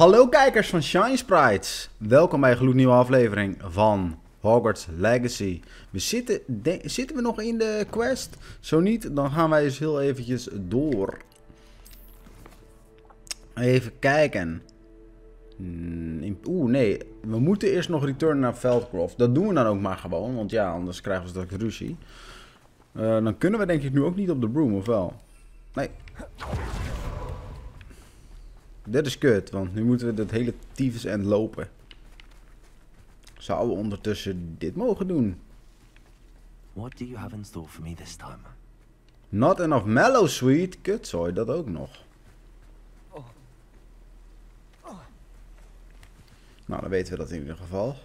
Hallo kijkers van Shine Sprites. Welkom bij een gloednieuwe aflevering van Hogwarts Legacy. We zitten, zitten we nog in de quest? Zo niet, dan gaan wij eens heel eventjes door. Even kijken. Hmm, Oeh, nee. We moeten eerst nog returnen naar Veldcroft. Dat doen we dan ook maar gewoon, want ja, anders krijgen we straks ruzie. Eh, dan kunnen we denk ik nu ook niet op de broom, of wel? Nee. Dit is kut, want nu moeten we dat hele tyfus end lopen. Zouden we ondertussen dit mogen doen? What do you have in store for me this time? Not enough mellow sweet. Kutzooi, dat ook nog. Nou, dan weten we dat in ieder geval.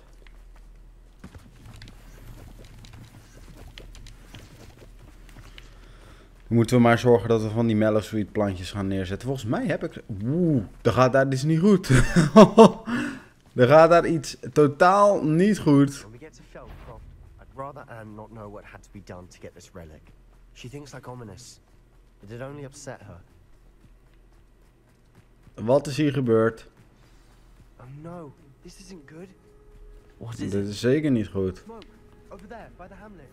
Moeten we maar zorgen dat we van die mellow sweet plantjes gaan neerzetten. Volgens mij heb ik... Oeh, dan gaat daar iets niet goed. er gaat daar iets totaal niet goed. When we get to Feldcroft, I'd rather Anne not know what had to be done to get this relic. She thinks like ominous. But it only upset her. Wat is hier gebeurd? Oh no, this isn't good. What is Dit it? is zeker niet goed. Smoke, over there, by the hamlet.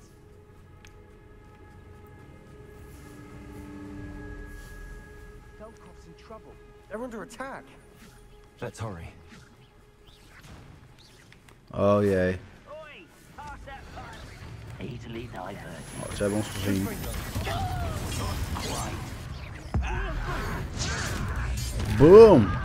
Feldcroft's in trouble. They're under attack. Let's hurry. Oh jee. Easily diverted. Oh, ze hebben ons gezien. Boom!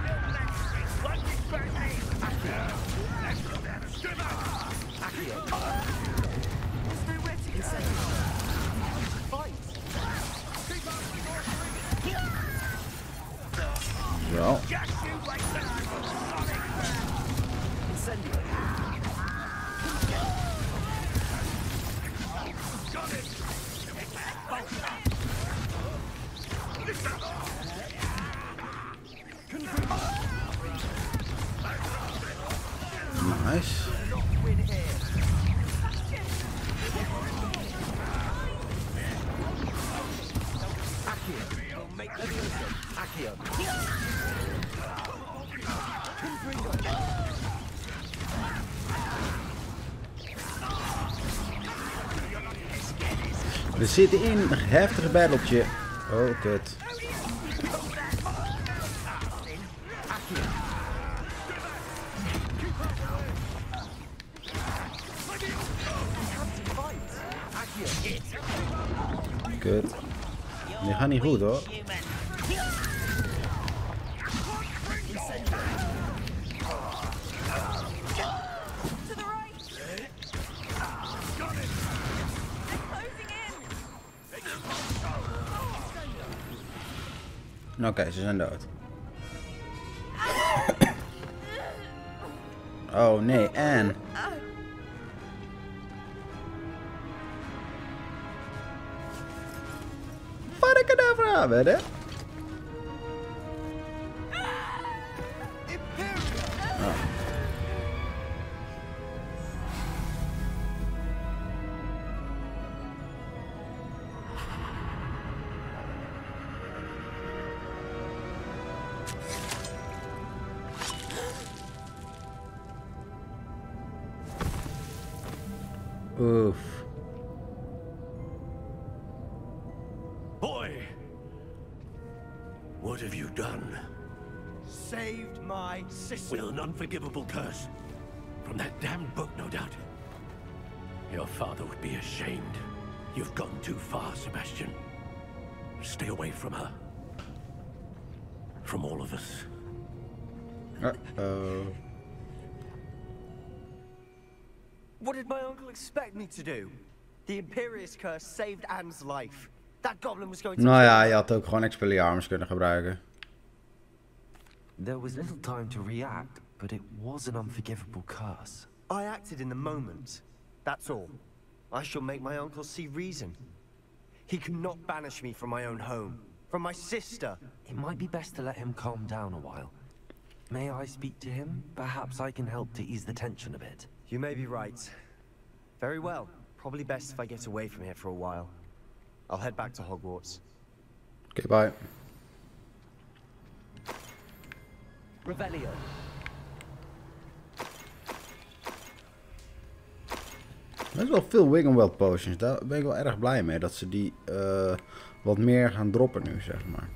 We zitten in een heftige battletje. Oh, kut. Kut. Die gaat niet goed hoor. Oké, ze zijn dood. Oh nee, Anne. Parakadabra, weet Oef. Boy! What have you done? Saved my sister. With an unforgivable curse. From that damned book, no doubt. Your father would be ashamed. You've gone too far, Sebastian. Stay away from her. From all of us. Uh-oh. What did my uncle expect me to do? The Imperious curse saved Anne's life. That goblin was going to Nou ja, je had ook gewoon Expelliarmus kunnen gebruiken. There was little time to react, but it was an unforgivable curse. I acted in the moment. That's all. I shall make my uncle see reason. He cannot banish me from my own home. From my sister. It might be best to let him calm down a while. May I speak to him? Perhaps I can help to ease the tension a bit. You may be right. Very well. Probably best if I get away from here for a while. I'll head back to Hogwarts. Oké, bye. Revelio. Best wel veel Wiggenweld potions. Daar ben ik wel erg blij mee. Dat ze die eh, wat meer gaan droppen nu, zeg maar.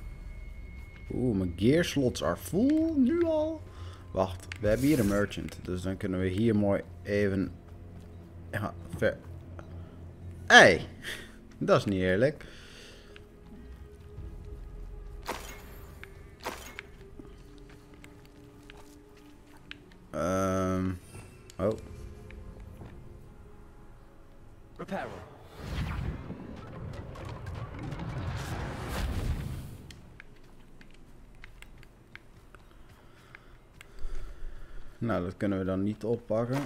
Oeh, mijn gear slots are full nu al. Wacht, we hebben hier een merchant. Dus dan kunnen we hier mooi even... Ja, ver... Hey, dat is niet eerlijk. Ehm... oh. Reparo. Nou, dat kunnen we dan niet oppakken.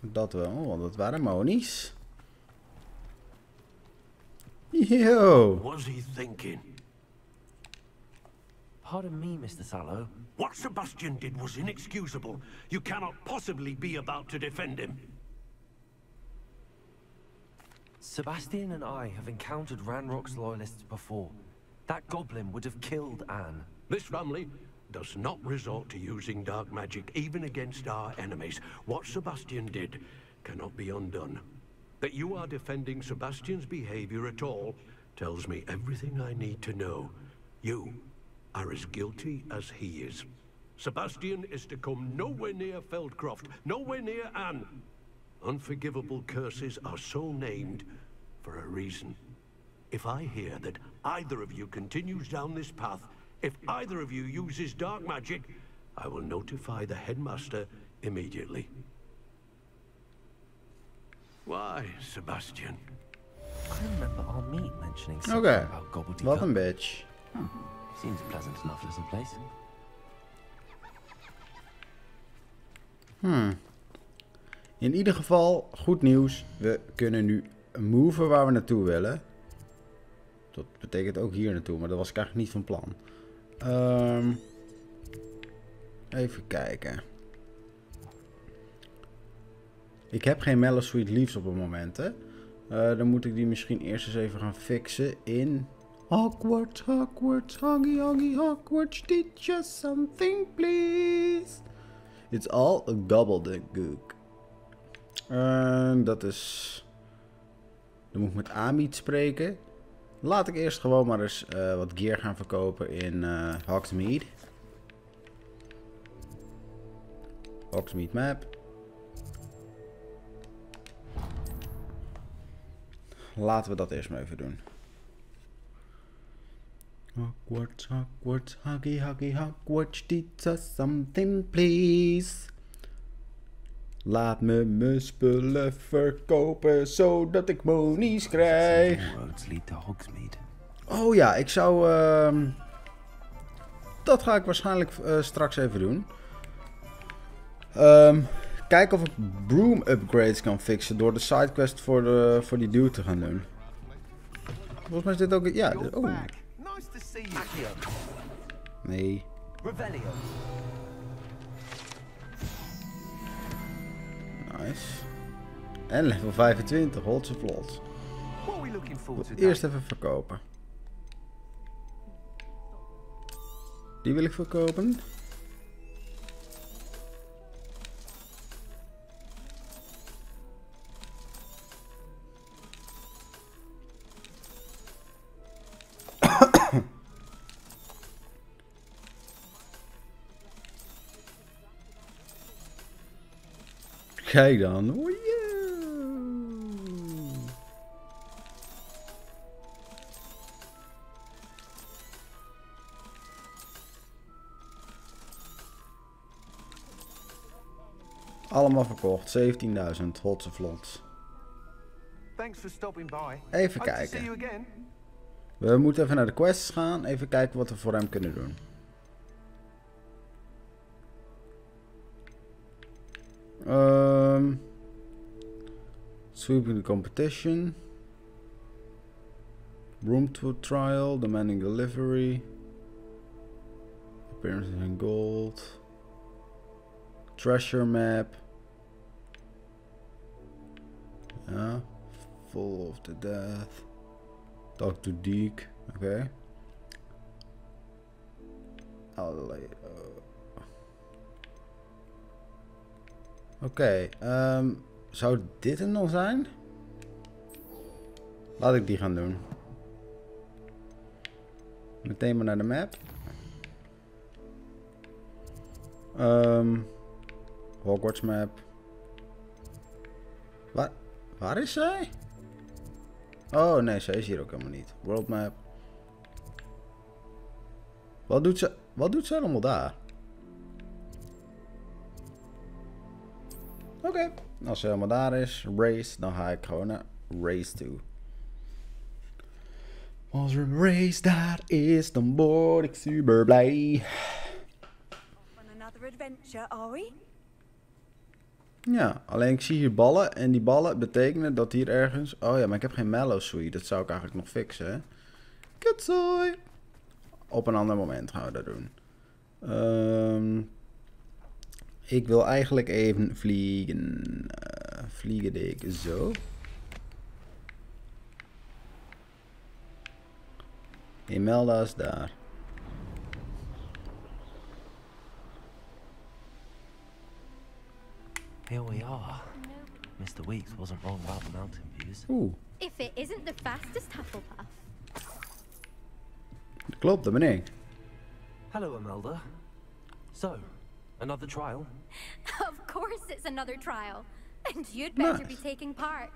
Dat wel, want dat waren monies. Yo! Was he thinking? Pardon me, Mr. Sallow. What Sebastian did was inexcusable. You cannot possibly be about to defend him. Sebastian and I have encountered Ranrock's loyalists before. That goblin would have killed Anne. This family does not resort to using dark magic even against our enemies. What Sebastian did cannot be undone. That you are defending Sebastian's behavior at all tells me everything I need to know. You are as guilty as he is. Sebastian is to come nowhere near Feldcroft, nowhere near Anne. Unforgivable curses are so named for a reason. If I hear that either of you continues down this path, if either of you uses dark magic, I will notify the headmaster immediately. Why, Sebastian? I remember our meet mentioning something Oké, about gobbledygook. wat een bitch. Seems a pleasant enough little place. In ieder geval, goed nieuws. We kunnen nu moven waar we naartoe willen. Dat betekent ook hier naartoe, maar dat was ik eigenlijk niet van plan. Ehm, even kijken. Ik heb geen Mellow Sweet Leaves op het moment. Eh, dan moet ik die misschien eerst eens even gaan fixen in... Hogwarts, Hogwarts, Hoggy, Hoggy, Hogwarts, teach us something, please. It's all a gobbledygook. En dat is... Dan moet ik met Amit spreken. Laat ik eerst gewoon maar eens eh, wat gear gaan verkopen in eh Hogsmeade. Hogsmeade map. Laten we dat eerst maar even doen. Hogwarts, Hogwarts, Huggy, Huggy, Hogwarts, teach us something, please. Laat me mijn spullen verkopen, zodat ik monies krijg. Oh ja, ik zou... ehm, dat ga ik waarschijnlijk eh, straks even doen. Ehm kijken of ik broom upgrades kan fixen door de sidequest voor, de, voor die dude te gaan doen. Volgens mij is dit ook... Ja, oh, nee. Nice. En level 25, Holtse vlot. Eerst even verkopen. Die wil ik verkopen. Kijk dan. Yeah. Allemaal verkocht. 17.000 hotse vlot. Even kijken. We moeten even naar de quests gaan. Even kijken wat we voor hem kunnen doen. Sweeping the competition. Room to trial. Demanding delivery. Appearances in gold. Treasure map. Ja. Full of the death. Talk to Deke. Oké. Allerlei. eh, Oké, ehm, zou dit hem dan zijn? Laat ik die gaan doen. Meteen maar naar de map. Ehm Hogwarts map. Waar, waar is zij? Oh nee, zij is hier ook helemaal niet. World map. Wat doet ze, wat doet ze allemaal daar? Oké, als ze helemaal daar is, race, dan ga ik gewoon naar race toe. Als er een race daar is, dan word ik super blij. Ja, alleen ik zie hier ballen en die ballen betekenen dat hier ergens... Oh ja, maar ik heb geen Mallow Sweet, dat zou ik eigenlijk nog fixen. hè. Kutzooi! Op een ander moment gaan we dat doen. Ehm, ik wil eigenlijk even vliegen. Eh vliegen deed ik zo. Imelda is daar. Here we are. Mr. Weeks wasn't wrong about the mountain views. Oeh, If it isn't the fastest Hufflepuff. dat klopt, dat ben ik. Hello, Imelda. So, another trial? Of course it's another trial. And you'd better be taking part.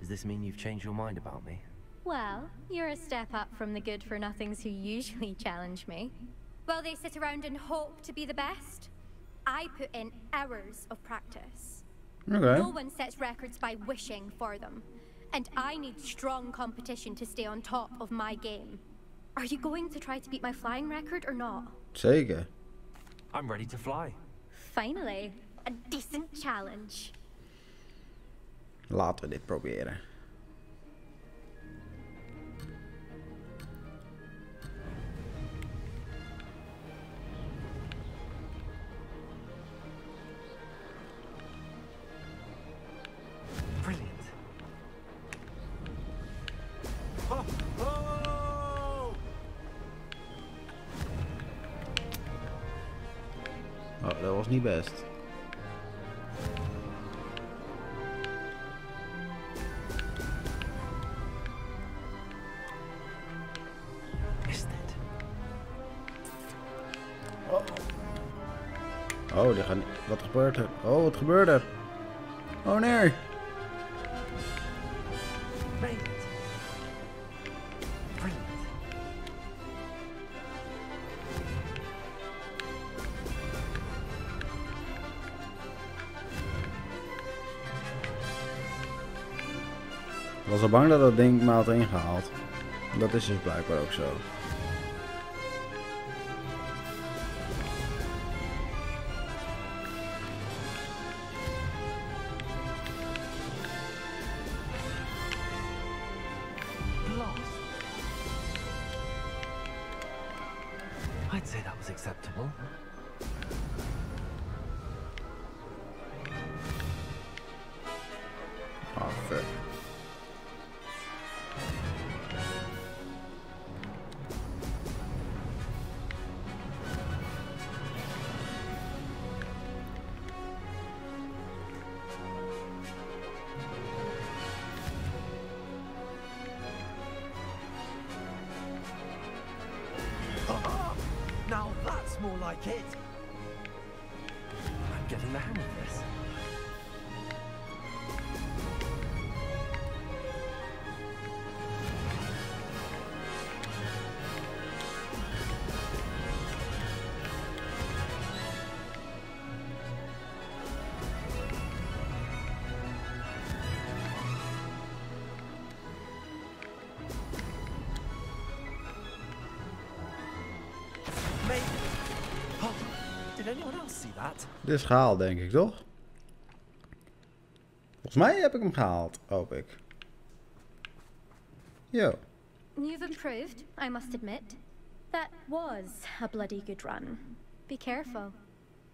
Does this mean you've changed your mind about me? Well, you're a step up from the good for nothings who usually challenge me. While they sit around and hope to be the best, I put in hours of practice. Oké. No one sets records by wishing for them. And I need strong competition to stay on top of my game. Are you going to try to beat my flying record or not? Zeker. I'm ready to fly. Finally, a decent challenge. Laten we dit proberen. Niet best. Oh, die gaan. Wat gebeurt er? Oh, wat gebeurt er? Oh nee. Bang dat dat ding me ingehaald. Dat is dus blijkbaar ook zo. I'd say that was acceptable. That? Dit is gehaald, denk ik, toch? Volgens mij heb ik hem gehaald, hoop ik. Yo. You've improved, I must admit. That was a bloody good run. Be careful.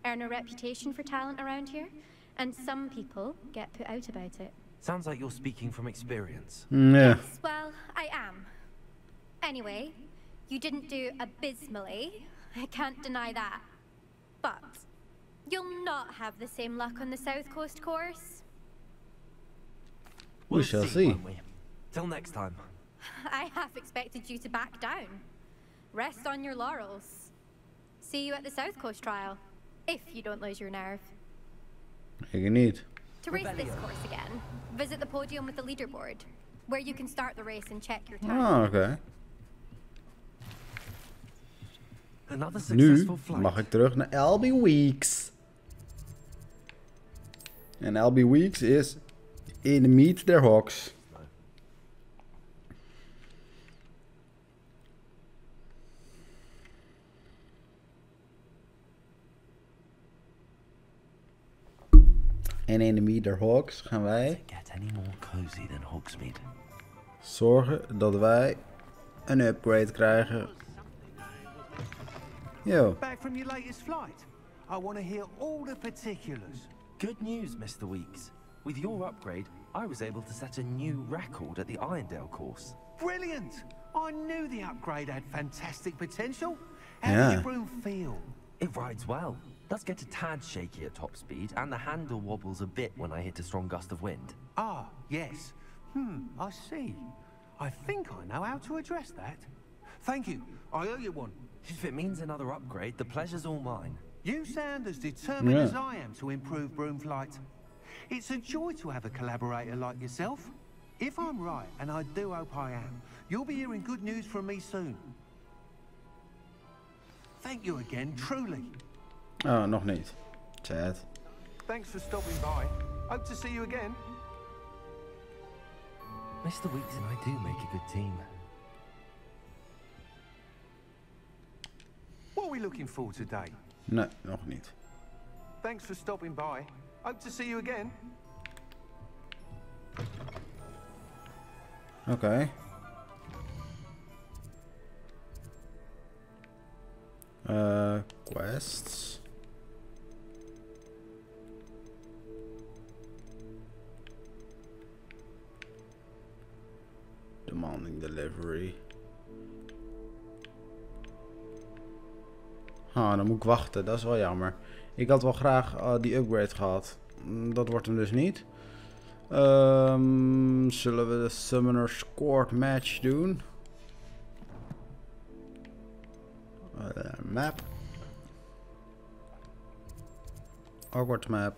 Earn a reputation for talent around here, and some people get put out about it. Sounds like you're speaking from experience. Mm, Ja. Yes, well, I am. Anyway, you didn't do abysmally. I can't deny that. But You'll not have the same luck on the South Coast course. We shall see. won't we? Till next time. I half expected you to back down. Rest on your laurels. See you at the South Coast trial, if you don't lose your nerve. Ik niet. To race this course again, visit the podium with the leaderboard, where you can start the race and check your time. Ah, okay. Another Nu successful flight. mag ik terug naar LB Weeks. En LB Weeks is in Meet their Hawks. En in de Meet Hawks gaan wij zorgen dat wij een upgrade krijgen. Yo, Back from your latest flight. I want to hear all the particulars. Good news, Mr. Weeks. With your upgrade, I was able to set a new record at the Irondale course. Brilliant! I knew the upgrade had fantastic potential. How Yeah. did your broom feel? It rides well. Does get a tad shaky at top speed, and the handle wobbles a bit when I hit a strong gust of wind. Ah, yes. Hmm, I see. I think I know how to address that. Thank you. I owe you one. If it means another upgrade, the pleasure's all mine. You sound as determined Yeah. as I am to improve broom flight. It's a joy to have a collaborator like yourself. If I'm right, and I do hope I am, you'll be hearing good news from me soon. Thank you again, truly. Ah, oh, nog niet. Chat. Thanks for stopping by. Hope to see you again. Mr. Weeks and I do make a good team. What are we looking for today? Nee, nog niet. Thanks for stopping by. Hope to see you again. Oké. Eh, quests. Ah, dan moet ik wachten. Dat is wel jammer. Ik had wel graag eh, die upgrade gehad. Mm, Dat wordt hem dus niet. Ehm, zullen we de Summoner Scored match doen? Eh, map. Hogwarts map.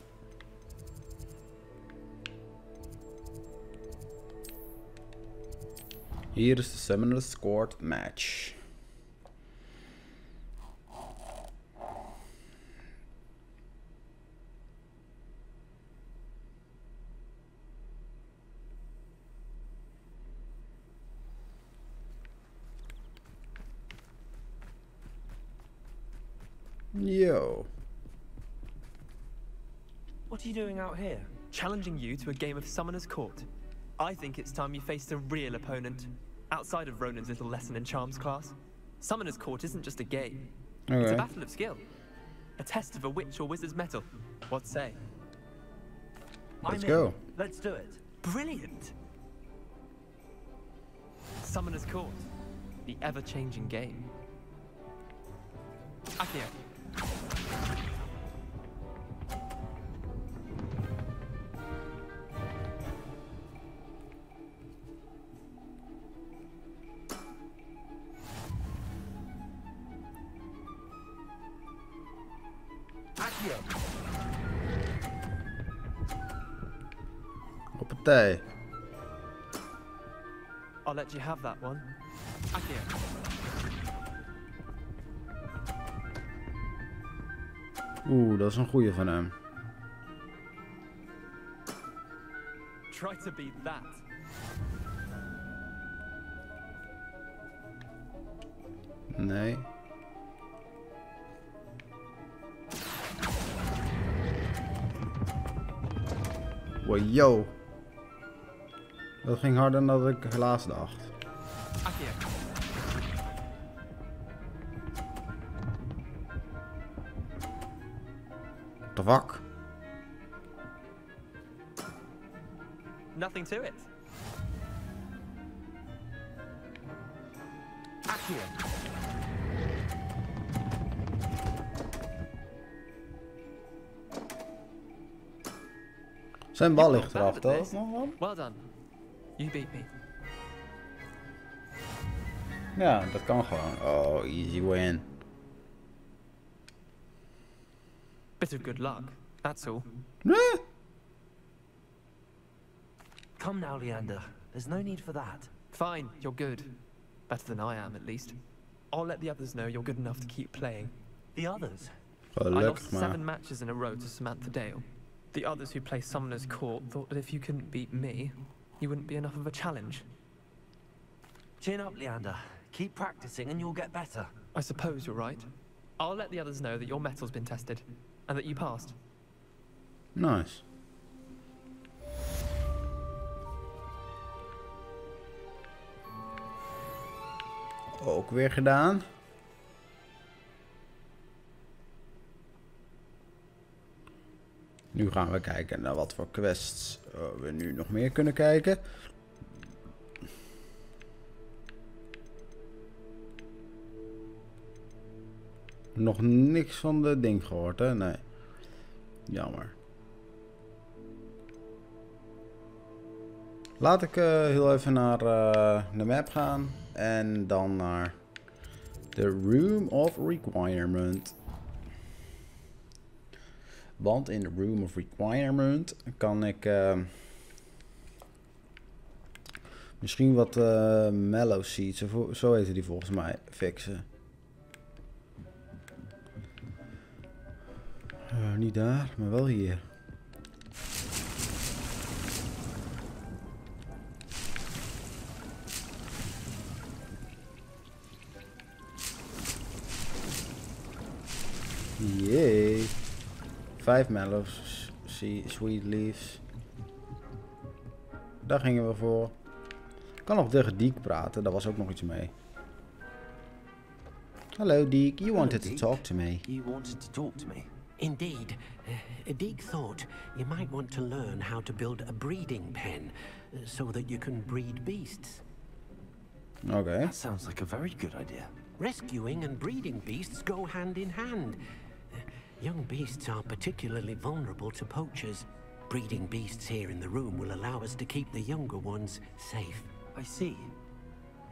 Hier is de Summoner Scored match. Yo. What are you doing out here? Challenging you to a game of Summoner's Court. I think it's time you faced a real opponent. Outside of Ronan's little lesson in charms class. Summoner's Court isn't just a game. It's a battle of skill. A test of a witch or wizard's metal. What say? Let's I'm go. In. Let's do it. Brilliant! Summoner's Court. The ever-changing game. Accio. Hoppatee. I'll let you have that one. Oeh, dat is een goeie van hem. Try to beat that. Nee. Wow, yo. Dat ging harder dan ik helaas dacht. The fuck? Nothing to it. Zijn bal ligt eraf, toch? Well done. You beat me. Ja, dat kan gewoon. Oh, easy win. Bit of good luck, that's all. Come now, Leander. There's no need for that. Fine, you're good. Better than I am, at least. I'll let the others know you're good enough to keep playing. The others? I lost maar. seven matches in a row to Samantha Dale. The others who play Summoner's Court thought that if you couldn't beat me, you wouldn't be enough of a challenge. Chin up, Leander. Keep practicing and you'll get better. I suppose you're right. I'll let the others know that your metal's been tested, and that you passed. Nice. Ook weer gedaan. Nu gaan we kijken naar wat voor quests eh, we nu nog meer kunnen kijken. Nog niks van de ding gehoord, hè? Nee. Jammer. Laat ik eh, heel even naar eh, de map gaan. En dan naar de Room of Requirement. Want in de Room of Requirement kan ik eh, misschien wat eh mellow seeds, zo heette die volgens mij, fixen. Eh, niet daar, maar wel hier. Yay. Vijf mellows, sweet leaves. Daar gingen we voor. Ik kan nog tegen Diek praten, daar was ook nog iets mee. Hallo Diek, you wanted to Deke. talk to me. You wanted to talk to me? Indeed. Uh, Deke thought you might want to learn how to build a breeding pen uh, so that you can breed beasts. Okay. That sounds like a very good idea. Rescuing and breeding beasts go hand in hand. Young beasts are particularly vulnerable to poachers. Breeding beasts here in the room will allow us to keep the younger ones safe. I see.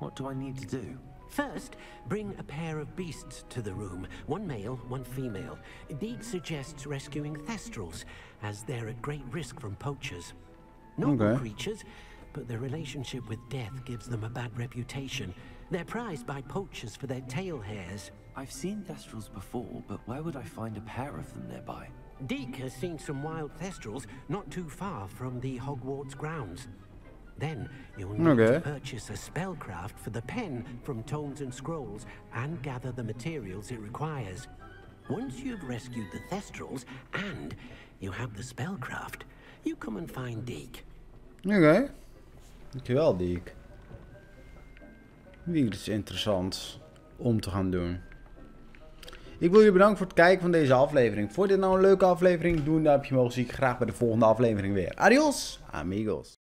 What do I need to do? First, bring a pair of beasts to the room. One male, one female. Deed suggests rescuing thestrals, as they're at great risk from poachers. Noble Okay. creatures, but their relationship with death gives them a bad reputation. They're prized by poachers for their tail hairs. I've seen Thestrals before, but where would I find a pair of them nearby? Deke has seen some wild thestrals not too far from the Hogwarts grounds. Then you'll need Okay. to purchase a spellcraft for the pen from Tomes and Scrolls and gather the materials it requires. Once you've rescued the thestrals and you have the spellcraft, you come and find Deke. Oké. Dankjewel, Diek. Weer iets interessants om te gaan doen. Ik wil jullie bedanken voor het kijken van deze aflevering. Vond je dit nou een leuke aflevering? Doe een duimpje omhoog. Zie ik graag bij de volgende aflevering weer. Adios, amigos.